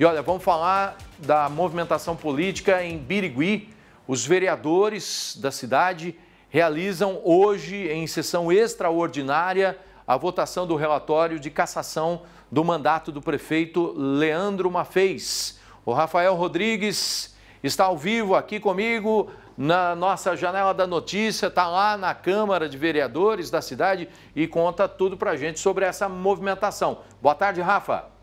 E olha, vamos falar da movimentação política em Birigui. Os vereadores da cidade realizam hoje, em sessão extraordinária, a votação do relatório de cassação do mandato do prefeito Leandro Mafez. O Rafael Rodrigues está ao vivo aqui comigo na nossa janela da notícia, está lá na Câmara de Vereadores da cidade e conta tudo para gente sobre essa movimentação. Boa tarde, Rafa.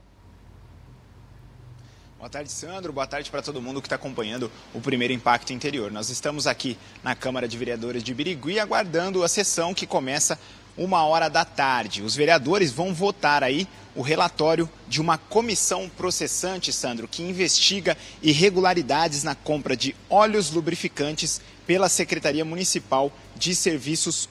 Boa tarde, Sandro. Boa tarde para todo mundo que está acompanhando o primeiro Impacto Interior. Nós estamos aqui na Câmara de Vereadores de Birigui aguardando a sessão que começa uma hora da tarde. Os vereadores vão votar aí o relatório de uma comissão processante, Sandro, que investiga irregularidades na compra de óleos lubrificantes pela Secretaria Municipal de Serviços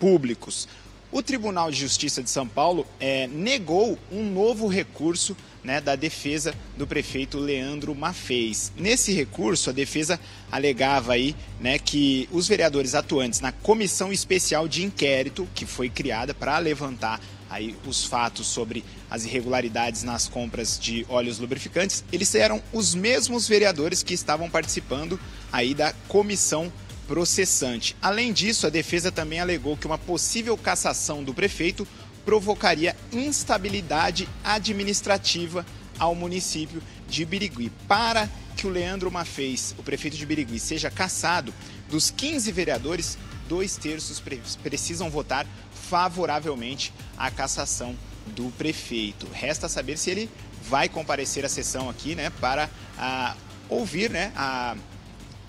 Públicos. O Tribunal de Justiça de São Paulo é, negou um novo recurso né, da defesa do prefeito Leandro Mafez. Nesse recurso, a defesa alegava aí, né, que os vereadores atuantes na comissão especial de inquérito que foi criada para levantar aí os fatos sobre as irregularidades nas compras de óleos lubrificantes, eles eram os mesmos vereadores que estavam participando aí da comissão processante. Além disso, a defesa também alegou que uma possível cassação do prefeito provocaria instabilidade administrativa ao município de Birigui. Para que o Leandro Mafez, o prefeito de Birigui, seja cassado, dos 15 vereadores, dois terços precisam votar favoravelmente à cassação do prefeito. Resta saber se ele vai comparecer à sessão aqui, né, para a, ouvir, né, a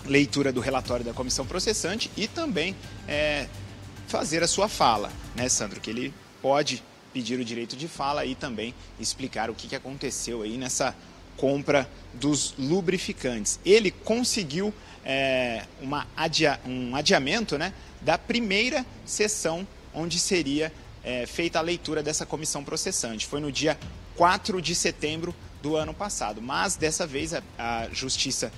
leitura do relatório da comissão processante e também é, fazer a sua fala, né, Sandro? Que ele pode pedir o direito de fala e também explicar o que aconteceu aí nessa compra dos lubrificantes. Ele conseguiu é, uma adia, um adiamento né, da primeira sessão onde seria é, feita a leitura dessa comissão processante. Foi no dia 4 de setembro do ano passado, mas dessa vez a, a Justiça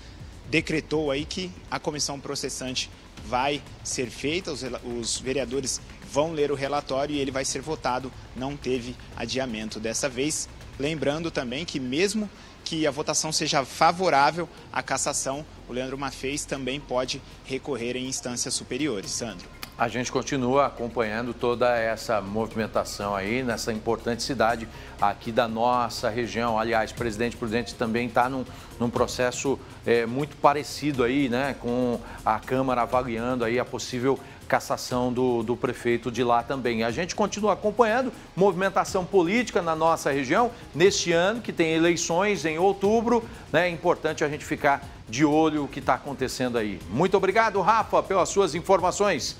decretou aí que a comissão processante vai ser feita, os, os, vereadores vão ler o relatório e ele vai ser votado. Não teve adiamento dessa vez. Lembrando também que, mesmo que a votação seja favorável à cassação, o Leandro Mafez também pode recorrer em instâncias superiores. Sandro. A gente continua acompanhando toda essa movimentação aí nessa importante cidade aqui da nossa região. Aliás, presidente Prudente também está num, num, processo é, muito parecido aí, né, com a Câmara avaliando aí a possível cassação do, do prefeito de lá também. A gente continua acompanhando movimentação política na nossa região neste ano, que tem eleições em outubro. Né? É importante a gente ficar de olho o que está acontecendo aí. Muito obrigado, Rafa, pelas suas informações.